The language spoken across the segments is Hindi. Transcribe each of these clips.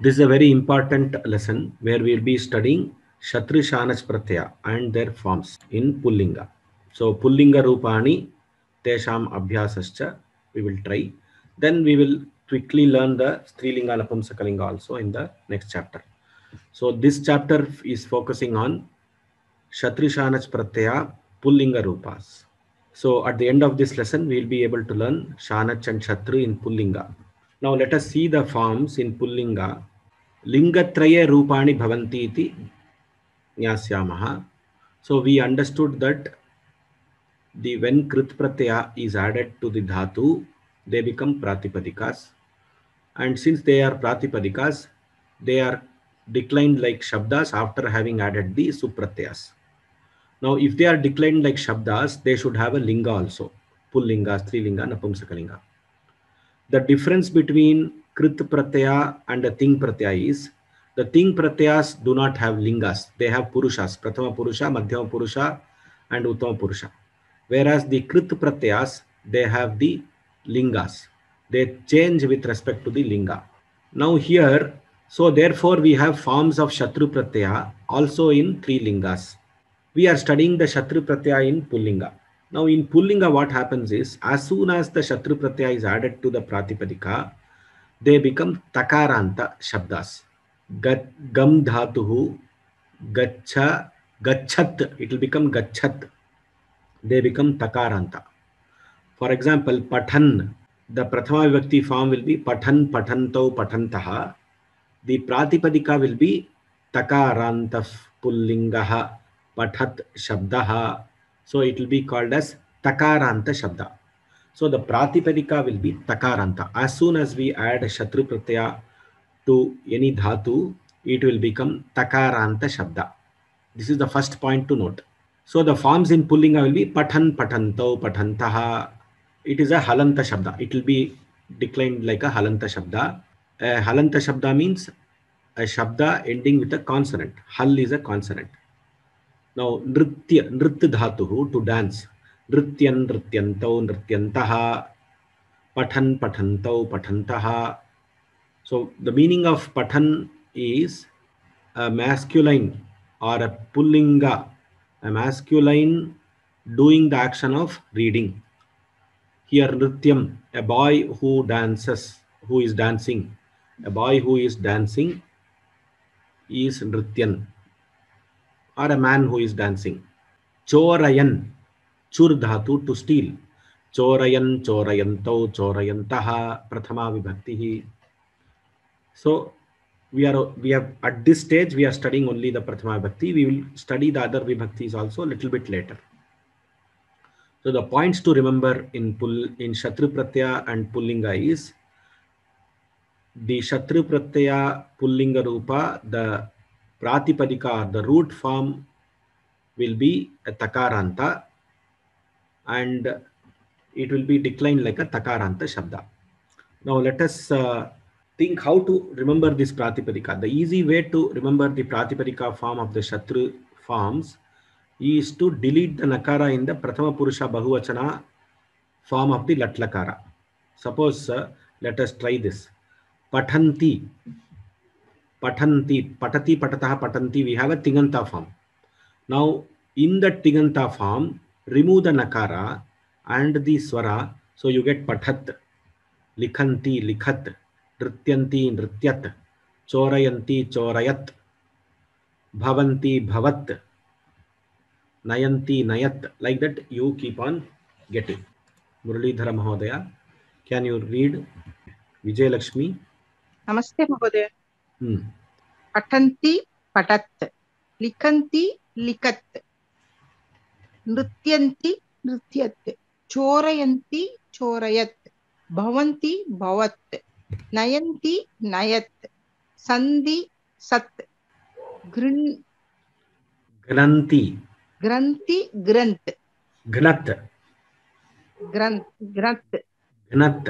This is a very important lesson where we'll be studying Shatru Shanach and their forms in Pullinga. So Pullinga Rupani Tesham Abhyasascha we will try. Then we will quickly learn the Strilinga Napumsakalinga also in the next chapter. So this chapter is focusing on Shatru Shanach Pratyaya Pullinga Rupas. So at the end of this lesson, we'll be able to learn Shanach and in Pullinga. Now let us see the forms in Pullinga. Lingatraye Rupani Bhavanti iti Nyasyamaha. So we understood that the when Krit Pratyaya is added to the Dhatu, they become Pratipadikas. And since they are Pratipadikas, they are declined like Shabdas after having added the Supratyas. Now, if they are declined like Shabdas, they should have a Linga also. Pullinga, Strilinga, Napumsakalinga. The difference between Krit Pratyaya and the Ting Pratyaya is the Ting Pratyayas do not have Lingas. They have Purushas, Prathama Purusha, Madhyama Purusha, and Uttama Purusha. Whereas the Krit Pratyayas, they have the Lingas. They change with respect to the Linga. Now here, so therefore we have forms of Shatru Pratyaya also in three Lingas. We are studying the Shatru Pratyaya in Pullinga. Now in Pullinga what happens is as soon as the Shatru Pratyaya is added to the Pratipadika, they become तकारांत शब्दास गम धातु गच्छ, गच्छत, इट विल बिकम गच्छत। दे बिकम तकारांत फॉर एग्जांपल पठन। द प्रथमा विभक्ति फॉर्म विल बी पठन पठंतौ पठंतः द प्रातिपदिका विल बी तकारांत पुल्लिंगः पठत शब्द। So it will be called as तकारांत शब्दः। So the Pratipadika will be Takaranta. As soon as we add Shatru to any Dhatu, it will become Takaranta Shabda. This is the first point to note. So the forms in Pullinga will be Pathan, Pathanto, Pathantaha. It is a Halanta Shabda. It will be declined like a Halanta Shabda. A Halanta Shabda means a Shabda ending with a consonant. Hal is a consonant. Now, Nritya, Nrit Dhatuhu, to dance. नृत्य नृत्यौ नृत्य पठन पठंतौ पठंत सो द मीनिंग ऑफ़ पठन इज़ अ मैस्क्युलाइन और a pulling a masculine doing the action of reading here Nrityam a boy who dances who is dancing a boy who is dancing is नृत्यन और a man who is dancing चोरयन चुर् धातु टू स्टील। चोरयन चोरयंतौ चोरयंतः प्रथमा विभक्ति। So we are we have at this stage we are studying only the प्रथमा विभक्ति we will study the other विभक्तिज also little bit later so the points to remember in pull in शत्रु प्रत्यय एंड पुल्लिंग इज़ द शत्रु प्रत्यय पुल्लिंग रूप the प्रातिपदिका the root form will be तकारांता and it will be declined like a takaranta shabda now let us uh, think how to remember this Pratipadika. The easy way to remember the Pratipadika form of the Shatru forms is to delete the Nakara in the Prathama Purusha Bahuvachana form of the Latlakara. Suppose, uh, let us try this. Patanti, patanti, Patati, Patataha, Patanti. We have a Tiganta form. Now, in the Tiganta form, remove the Nakara and the Swara. So you get Pathat, Likhanti, Likhat, नृत्यन्ति नृत्यत् चोरयन्ति चोरयत् भवन्ति भवत् नयन्ति नयत् like that you keep on getting Muralidhar महोदय can you read विजय लक्ष्मी नमस्ते महोदय hmm. पठन्ति पठत् लिखन्ति लिखत् नृत्यन्ति नृत्यत्। चोरयन्ति चोरयत्। भवन्ति भवत्। नयन्ति नयत्। सन्धि सत्। गृन् ग्रन्थि। ग्रन्त् घ्नत् ग्रन्त् ग्रन्त् घ्नत्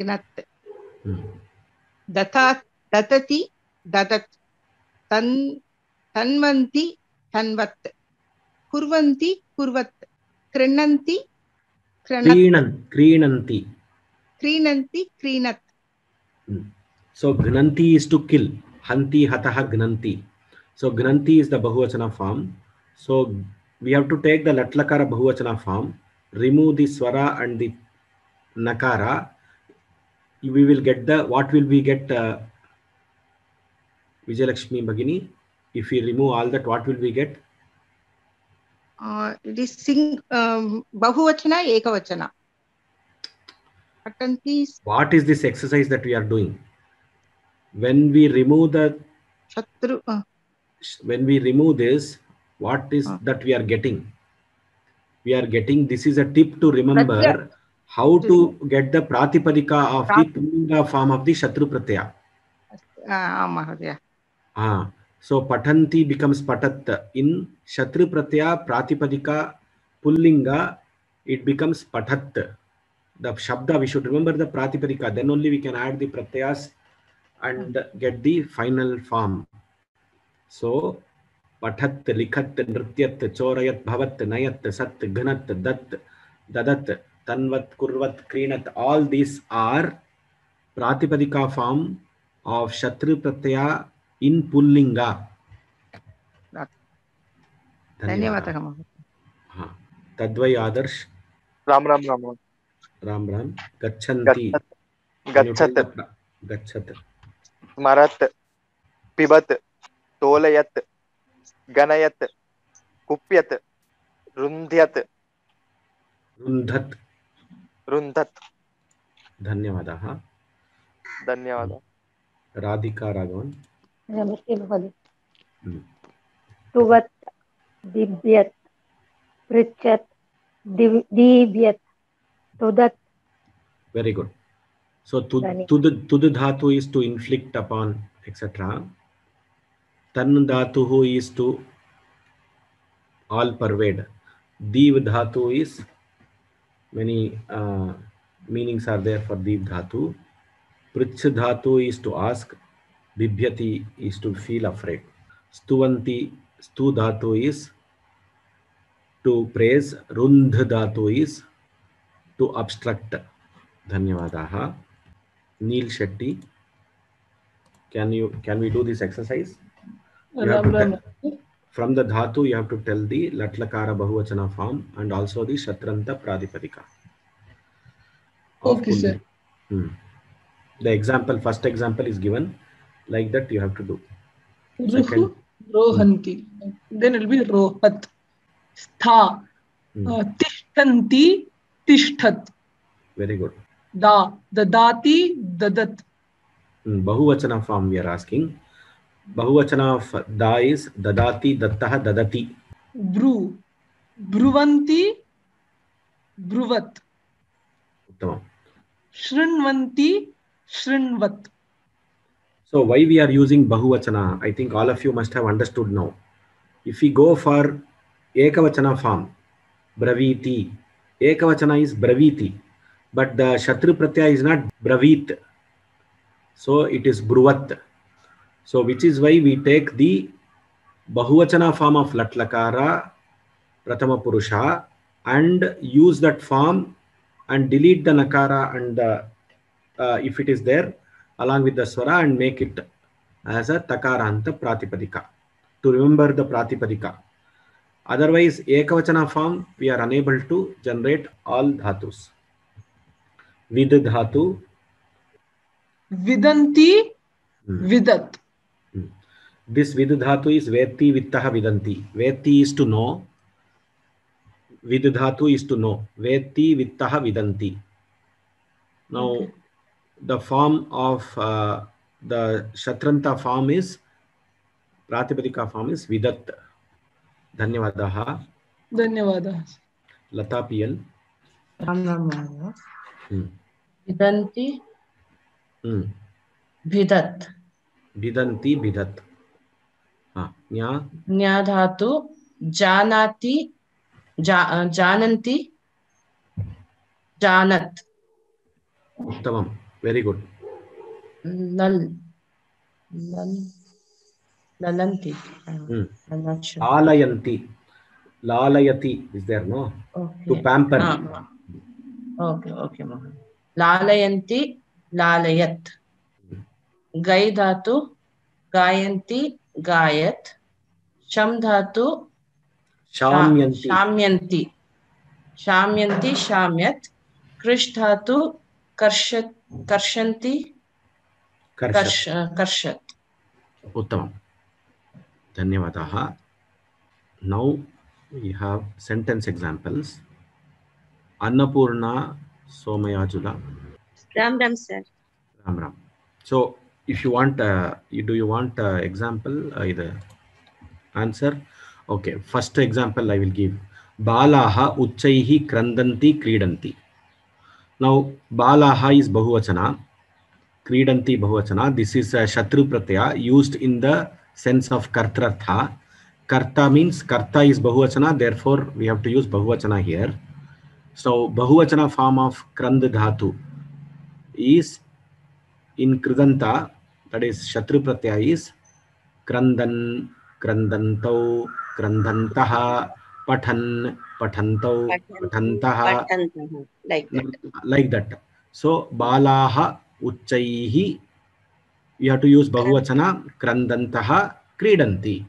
ग्नत् hmm. दता दतति ददत्। तन् तन्वन्ति तन्वत्। कुर्वन्ति कुर्वत् क्रीणन्ति क्रीणन्ति। क्रीणन्ति क्रीणत्। सो घ्नन्ति इज़ टु किल हन्ति हतः घ्नन्ति सो घ्नन्ति इज़ द बहुवचन form so we have to take the लट्लकार बहुवचन फॉर्म रिमूव द स्वर एंड दि नकार. We will get the what will we get Vijayalakshmi भगिनी? If you remove all that what will we get Uh, um. Patanti is What is this exercise that we are doing? When we remove the Shatru. Uh, when we remove this, what is Ah. that we are getting? We are getting this is a tip to remember Pratya. how to get the pratipadika of the Prat- pullinga form of the shatru pratyaya. uh, Mahodaya. Ah, so patanti becomes patat. In shatru pratyaya pratipadika pullinga, it becomes patat. The shabda, we should remember the pratipadika. Then only we can add the pratyas and get the final form. So, patat, likhat, nrityat, chorayat, bhavat, nayat, sat, ghanat, dat, dadat, tanvat, kurvat, krinat. All these are pratipadika form of shatru pratyaya in pullinga. धन्यवादः। हाँ। तद्वै आदर्श। राम राम राम राम। राम राम। गच्छन्ति। गच्छत्। गच्छत्। गच्छत्। स्मरत् पिबत् तोलयत् गणयत् कुप्यत् रुन्ध्यत्। रुन्धत्। रुन्धत्। धन्यवादः। धन्यवादः। Radhika Raghavan. Very good so तुद धातु is to inflict upon etcetera तन्न धातु इज़ टू ऑल परवेड दीव धातु is many meanings are there for Diu धातु. पृच्छ धातु is to ask bibhyati is to feel afraid stuvanti stu dhatu is to praise rundh dhatu is to obstruct धन्यवादाः नील Shetty can you can we do this exercise tell, from the dhatu you have to tell the latlakara bahuvachana form and also the shatranta pradipadika Okay, sir. Hmm. the example first example is given like that you have to do Ruhu, rohanti. Then it will be rohat. Stha. Hmm. Uh, tishtanti, tishtat. very good Da. Dadati, dadat. Hmm, bahuvachana form we are asking bahuvachana of da is dadati dattah dadati Bru. Bruvanti, bruvat. uttamam Shrinvanti, shrinvat. So why we are using Bahuvachana? I think all of you must have understood now. If we go for Ekavachana form, Braviti, Ekavachana is Braviti, but the Shatru Pratyaya is not Bravit. So it is Bruvat. So which is why we take the Bahuvachana form of Latlakara, Pratama Purusha, and use that form and delete the Nakara and the, uh, if it is there, along with the swara and make it as a takaranta pratipadika to remember the pratipadika otherwise ekavachana form we are unable to generate all dhatus. Vid dhatu. Vidanti, Hmm. vidat. this vid dhatu is veti vittaha vidanti veti is to know. Vid dhatu is to know. Veti vittaha vidanti now Okay. The form of uh, the shatranta form is pratipadika form is vidat. धन्यवादाः धन्यवादः लता पीएल राम राम महोदय हम्म, विदन्ति हम्म, भिदत् भिदन्ति भिदत् हाँ ज्ञा जानाति जा, जानन्ति जानत् उत्तमं वेरी गुड लल् लल् ललन्ति हम्म, I'm not sure. आलयन्ति लालयति is there no? to Okay. pamper Ah, okay, okay, महोदय लालयन्ति लालयत् गै धातु गायन्ति गायत् शम धातु कर्षन्ति? कर्षत् उत्तमं धन्यवादाः। Now we have sentence examples Annapurna Somayajula Ram Ram sir Ram Ram so if you want you do you want example इधर answer okay first example I will give बालाः उच्चैः क्रन्दन्ति क्रीडन्ति now balaha is bahuvachana. Kridanti bahuvachana. This is a shatru pratyaya used in the sense of kartrartha karta means karta is bahuvachana therefore we have to use bahuvachana here. So bahuvachana form of krand dhatu is in kridanta that is shatru is krandan krandantau krandantah पठन पठंत पठंत लाइक दट सो बाला उच्च यू हू यूज़ बहुवचन क्रंद क्रीडी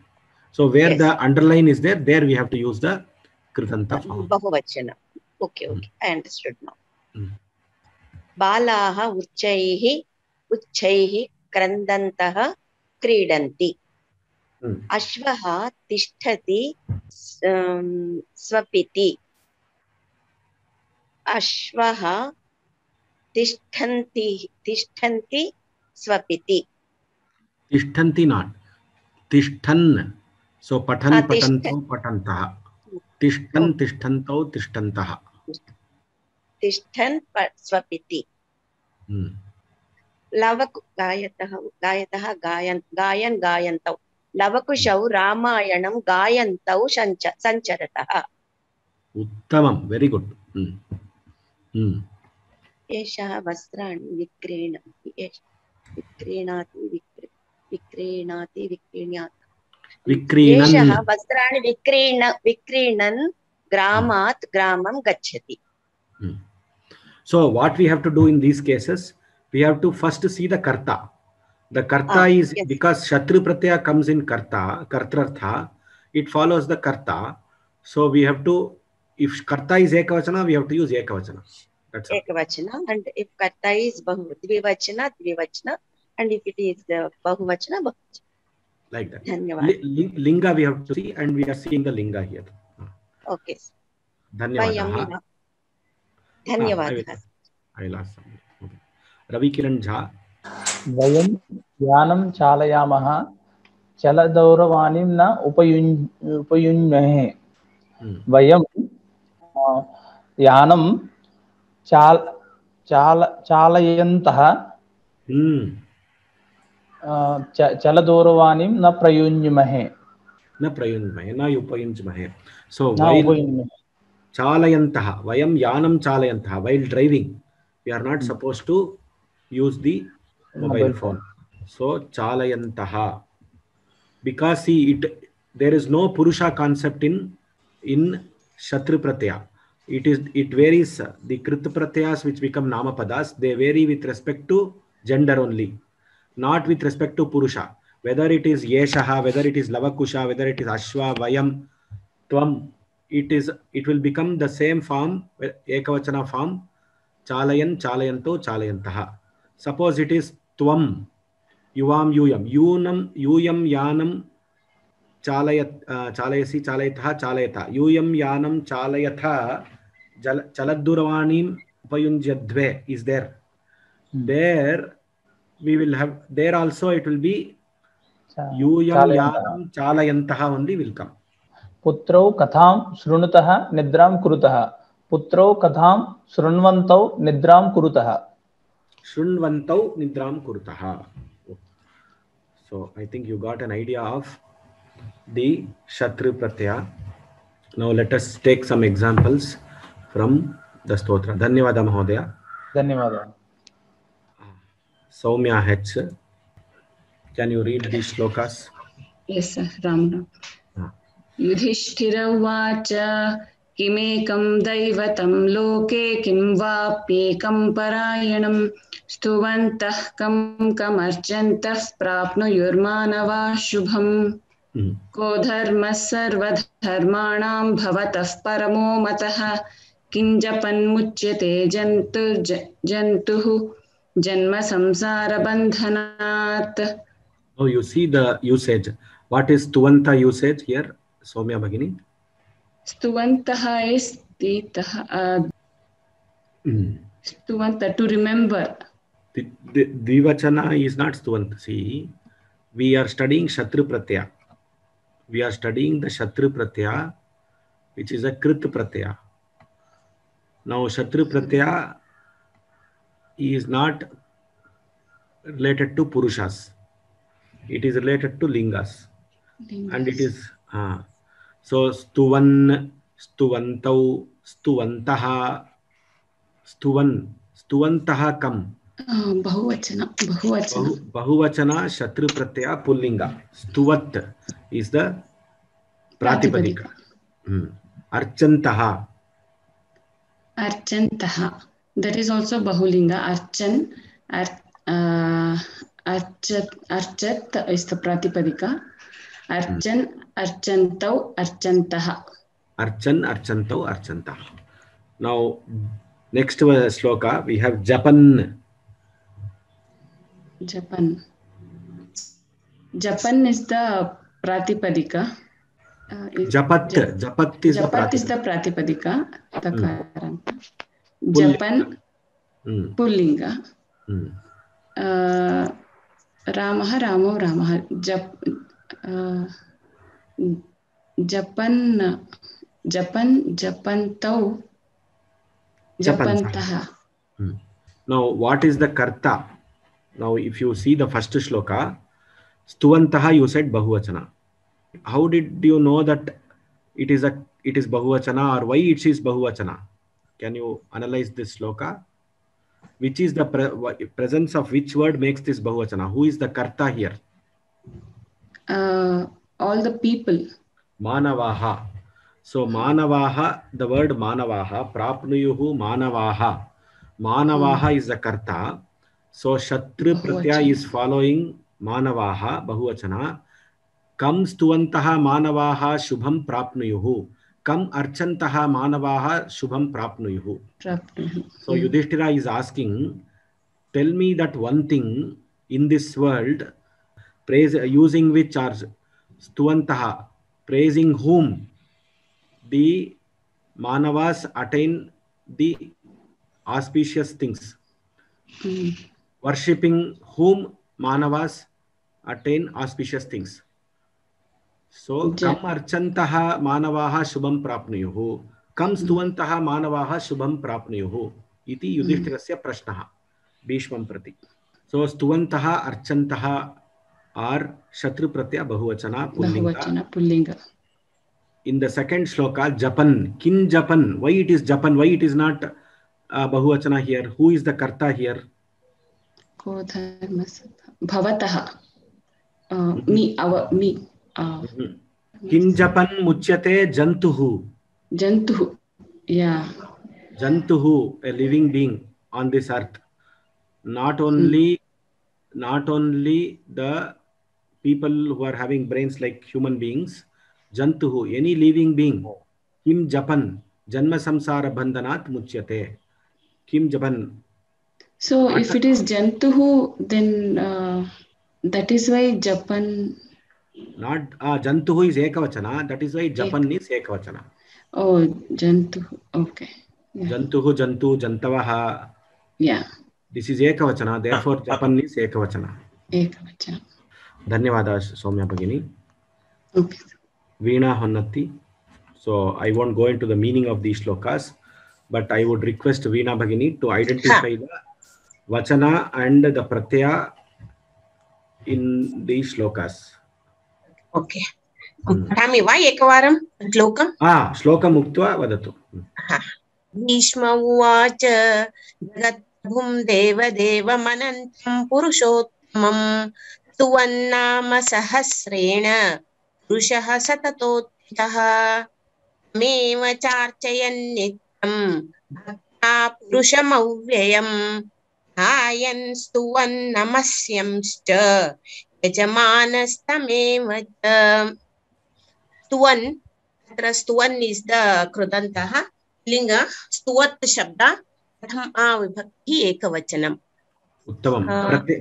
so where the underline is there there we have to use the okay उच्च उच्च क्रंदंत क्रीडती अश्वः तिष्ठति अं, स्वपिति। अश्वः तिष्ठन्ति तिष्ठन्ति स्वपिति। तिष्ठन्ति तिष्ठन् पठन् Ah, पठन्तौ पठन्तः। तिष्ठन् तिष्ठन्तौ तिष्ठन्तः। तिष्ठन् स्वपिति। Hmm. गायतः गायतः गायन् गायन् गायन्तौ। लवकुशौ रामायणं गायन्तौ सञ्च सञ्चरतः उत्तमं वेरि गुड् एषः वस्त्राणि विक्रीणति विक्रीणाति विक्रीणाति विक्रीण्यात्। विक्रीणन्। एषः वस्त्राणि विक्रीण विक्रीणन् ग्रामात् ग्रामं गच्छति। So what we have to do in these cases, we have to first see the karta. The karta Ah, is yes. because shatru pratyaya comes in karta, kartrartha, it follows the karta. So we have to, if karta is ekavachana, we have to use ekavachana. That's all. and if karta is द्विवचन द्विवचन and if it is uh, bahuvachana bahuvachana Like that. धन्यवाद Li- li- linga we have to see and we are seeing the linga here. Okay धन्यवादाः वयं धन्यवादः I will ask वयं यानं चालयामः चलदौरवाणीं न उपयुञ् उपयुञ्ज्महे Hmm. वयं यानं चाल चाल चालयन्तः. अ, चलदूरवाणीं न प्रयुञ्ज्महे न प्रयुञ्ज्महे न उपयुञ्ज्महे सो चालयन्तः वयं यानं चालयन्तः driving we are not Hmm. supposed to use the mobile phone so chalayantah because see it there is no purusha concept in in shatru pratyaya it is it varies uh, the krit pratyas which become namapadas they vary with respect to gender only not with respect to purusha whether it is yeshaha whether it is lavakusha whether it is ashwa vayam tvam it is it will become the same form ekavachana form chalayan chalayanto chalayantah suppose it is tvam युवां यूयं। यूनं यूयं यानं चालय चालयसि चालयतः चालयतः। यूयं यानं चालयथ जल चलद्दूरवाणीम् is there. Hmm. there we will have there also it will be यूयं चालयन्तः। यानं चालयन्तः only will come. पुत्रौ कथां शृणुतः निद्रां कुरुतः। पुत्रौ कथां शृण्वन्तौ निद्रां कुरुतः। शुण्वन्त निद्रां कुरुतः। So I think you got an idea of the शतृप्रत्यय now let us take some examples from the स्तोत्र धन्यवादः महोदय धन्यवादः Saumya H can you read the shlokas Yudhishthira उवाच किमेकं दैवतं लोके किं वाप्येकं परायणं स्तुवन्तः कं कमर्चन्तः प्राप्नुयुर्मानवा शुभम् Hmm. को धर्मः सर्वधर्माणां भवतः परमो मतः किञ्जपन्मुच्यते जन्तुर्ज जन्तुः जन्मसंसारबन्धनात् Oh, you see the usage. What is Tuvanta usage here, Somya Bhagini? Stuvantaha is Titaha. Mm. Stuvanta, to remember. The, is not Stuvanta. See, we are studying Shatru Pratyaya. We are studying the Shatru Pratyaya, which is a Krit Pratyaya. Now, Shatru Pratyaya is not related to Purushas. It is related to Lingas. lingas. And it is... Uh, so stuvan stuvantau stuvantaha stuvan stuvantaha kam बहुवचन बहुवचन shatru pratyaya pullinga stuvat is the pratipadika hmm. archantaha अर्चन्तः that is also bahulinga archan ar, uh, archat archat is the pratipadika Hmm. अर्चन अर्चंत अर्चंत अर्चन अर्चंत अर्चंत नाउ नेक्स्ट श्लोक वी हैव जपन। जपन। जपन इज़ द प्रातिपदिक। uh, जपत जपत इज़ द जपत इज़ द प्रातिपदिक तकारं hmm. जपन पुल्लिंग hmm. uh, रामः रामो रामः। जप जपन जपन जपन्तौ जपन्तः। नाउ व्हाट इज़ द कर्ता? Now if you see the first shloka स्तुवन्तः you said बहुवचन। How did you know that it is a it is बहुवचन और व्हाई इट्स इज़ बहुवचन? कैन यू एनालाइज दिस श्लोक which is the pre- presence of which word makes this bahuvachana who is the karta here? uh, all the people. Manavaha. So manavaha, the word manavaha, prapnuyuhu manavaha. Manavaha mm. is the karta. So Shatru Pratya is following Manavaha, Bahuvachana. Kam stuvantaha manavaha shubham prapnuyuhu. Kam archantaha manavaha shubham prapnuyuhu. So Yudhishthira is asking, tell me that one thing in this world praise using which are stuvantaha, praising whom the manavas attain the auspicious things. Mm. Worshipping whom manavas attain auspicious things. So Ja- kam archantaha manavaha shubham prapnuyuhu. कम स्तुवन्तः मानवाः शुभं प्राप्नुयुः इति युधिष्ठिरस्य प्रश्नः भीष्मं प्रति सो स्तुवन्तः अर्चन्तः आर शत्रु प्रत्यय बहुवचना पुल्लिंग इन द सेकंड श्लोका जपन किन जपन व्हाई इट इज़ जपन व्हाई इट इज़ नॉट बहुवचना हियर हु इज़ द कर्ता हियर को धर्मस भवतः। मी अव मी किन जपन मुच्यते जंतुः। जंतुः या। जंतुः a living being on this earth not only not only the people who are having brains like human beings jantuhu any living being kim japan janma samsara bandhanat muchyate kim japan So if it is Jantuhu, then uh, that is why Japan. not uh, jantuhu is ekavachana that is why japan is ekavachana Oh, Jantuhu. Okay. Yeah. jantuhu jantu jantavaha yeah. this is ekavachana therefore japan is ekavachana Ekavachana. ధన్యవాద Soumya భగిని. Veena Honnatti so I want go to the meaning of the shlokas but I would request Veena భగిని to identify the వచన అండ్ ద ప్రత్యయ ఇన్ ది శ్లోకాస్ ఓకే పఠామి वा एकवारं श्लोकं हा श्लोकम् उक्त्वा वदतु भीष्म उवाच जगत्प्रभुं देवदेवमनन्तं पुरुषोत्तमं स्तुवन्नाम सहस्रेण पुरुषः सततोत्थितः तमेव चार्चयन् नित्यं भक्ता पुरुषमव्ययम् ध्यायन् यजमानस्तमेव च। स्तुवन् तत्र स्तुवन् इस् द कृदन्तः। लिङ्ग स्तुवत् शब्द। प्रथमा विभक्ति एकवचनम्। उत्तमं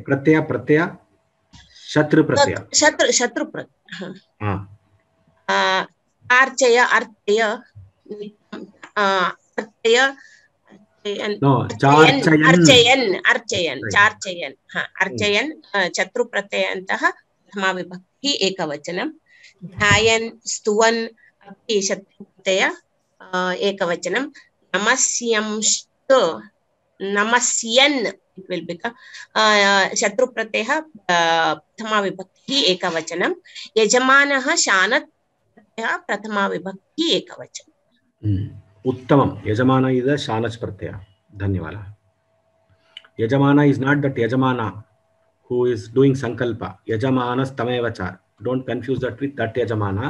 प्रत्यय प्रत्यय। शत्रु प्रत्यय शत्रु शत्रु हा। अर्चय अर्चय आ, अर्चय अर्चयन् नो चार्चयन्। अर्चयन् अर्चयन्. चार्चयन्। अर्चयन् अ, शत्रु प्रत्ययन्तः प्रथमा विभक्ति एकवचनं। ध्यायन् स्तुवन् अपि शत्रु प्रत्यय अ, एकवचनं। नमस्यंश्च नमस्यन्। इट् विल् बिकम् शत्रु प्रत्ययः अ, प्रथमा विभक्ति एकवचनं यजमानः शानत् प्रत्ययः प्रथमा विभक्ति एकवचनं हम्म, उत्तमं यजमान इज़ द शानच प्रत्यय धन्यवादः यजमान इज़ नॉट दट यजमान who is doing sankalpa yajamanas च don't confuse that with that yajamana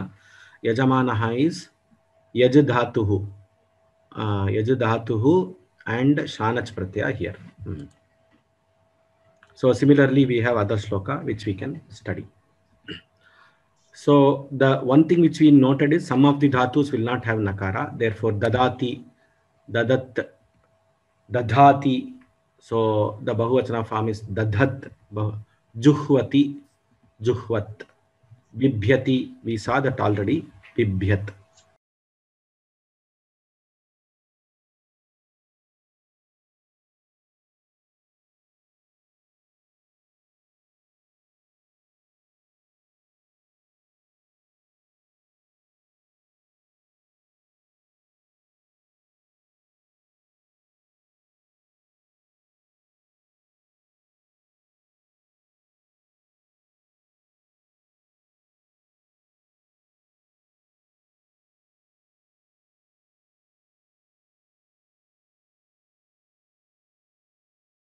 yajamanaha is yaj dhatuhu uh, yaj dhatuhu and shanach pratyaya here Hmm. So similarly we have other sloka which we can study So the one thing which we noted is some of the dhatus will not have nakara. Therefore, dadati, dadat, dadhati. So the bahuvachana form is dadhat, juhvati, juhvat, bibhyati. We saw that already. Bibhyat.